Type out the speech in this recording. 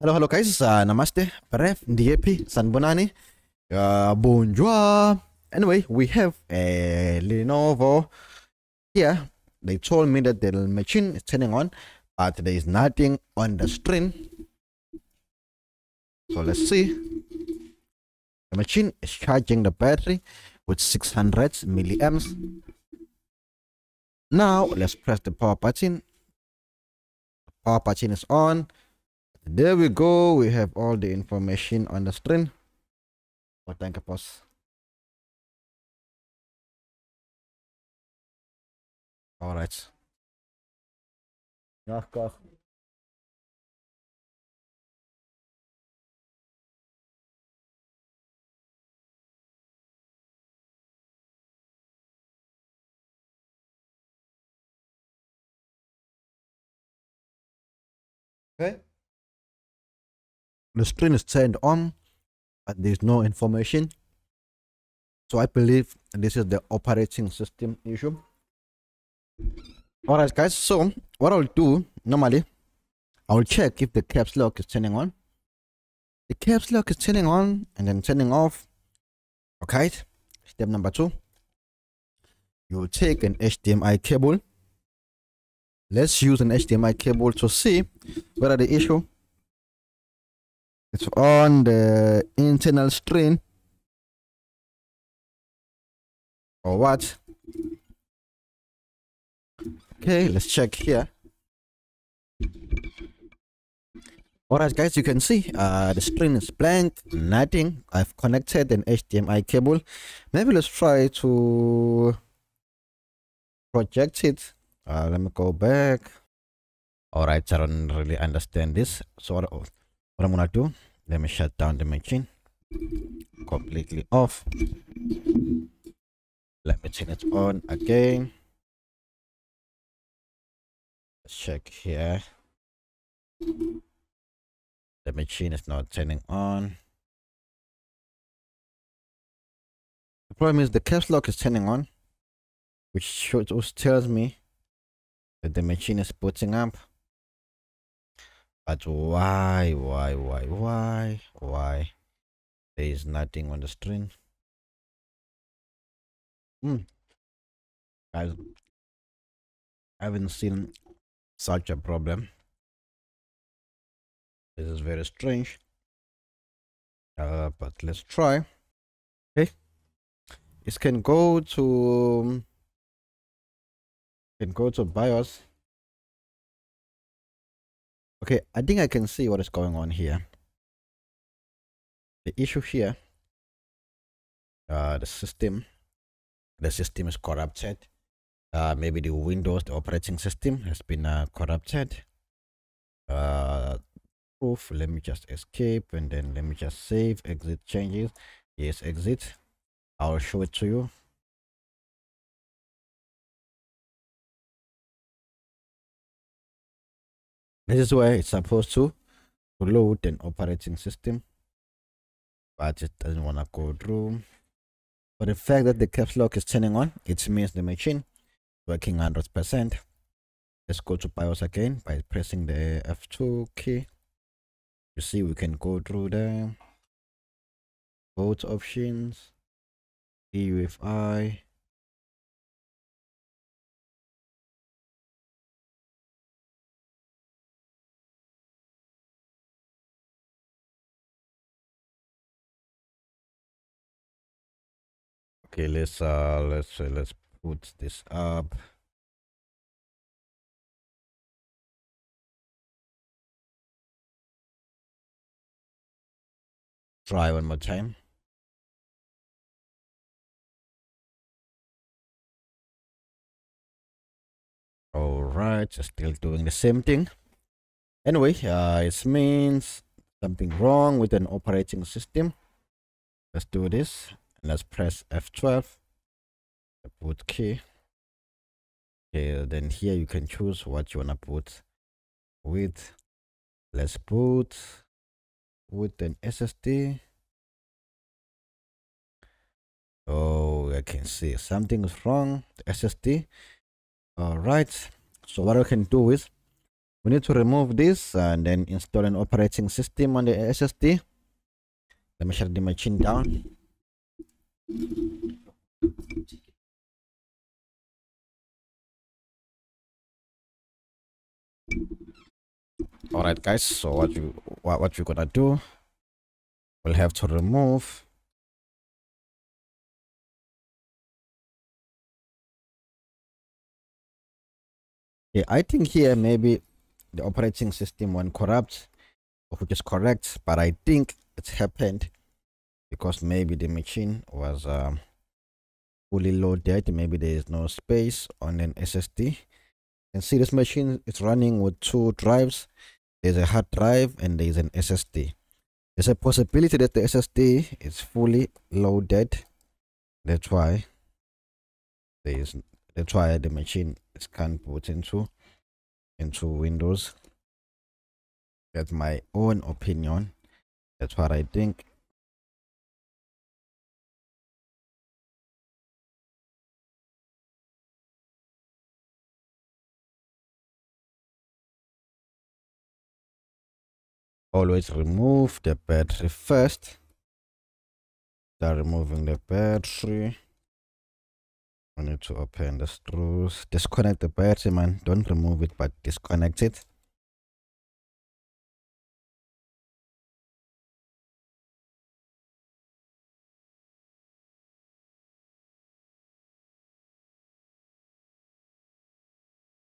Hello, hello guys. Uh, namaste. Bref, DAP, Sanbonani. Uh, bonjour. Anyway, we have a Lenovo here. They told me that the machine is turning on, but there is nothing on the screen. So let's see. The machine is charging the battery with 600 milliamps. Now let's press the power button. The power button is on. There we go. We have all the information on the screen. Oh, thank you, boss. All right. Okay. The screen is turned on, but there's no information. So I believe this is the operating system issue. Alright guys, so what I'll do normally, I'll check if the caps lock is turning on. The caps lock is turning on and then turning off. Okay, step number two. You'll take an HDMI cable. Let's use an HDMI cable to see whether the issue it's on the internal screen or what? Okay let's check here. Alright guys you can see uh the screen is blank nothing. I've connected an hdmi cable. Maybe let's try to project it. Uh let me go back. All right i don't really understand this. So what, what i'm gonna do let me shut down the machine. Completely off. Let me turn it on again. Let's check here. The machine is not turning on. The problem is the caps lock is turning on which shows tells me that the machine is booting up but why why why why why there is nothing on the screen hmm. Guys i haven't seen such a problem. This is very strange. Uh but let's try. Okay. It can go to can go to bios okay i think i can see what is going on here. The issue here uh the system the system is corrupted. Uh maybe the windows the operating system has been uh, corrupted. Uh proof let me just escape and then let me just save exit changes. Yes exit. I'll show it to you this is where it's supposed to load an operating system. But it doesn't want to go through. But the fact that the caps lock is turning on it means the machine working 100 percent. Let's go to bios again by pressing the f2 key. You see we can go through the both options. EUFI okay let's uh let's uh, let's put this up. Try one more time. All right still doing the same thing. Anyway uh it means something wrong with an operating system. Let's do this let's press F12 the boot key. Okay then here you can choose what you want to boot with. Let's boot with an SSD oh I can see something is wrong the SSD all right so what I can do is we need to remove this and then install an operating system on the ssd let me shut the machine down all right guys so what you what, what you're gonna do? We'll have to remove yeah i think here maybe the operating system went corrupt which is correct but i think it's happened because maybe the machine was um, fully loaded maybe there is no space on an ssd and see this machine is running with two drives. There's a hard drive and there's an ssd there's a possibility that the ssd is fully loaded. That's why there is that's why the machine is can't boot into into windows. That's my own opinion. That's what i think always remove the battery first. Start removing the battery. I need to open the screws. Disconnect the battery man. Don't remove it but disconnect it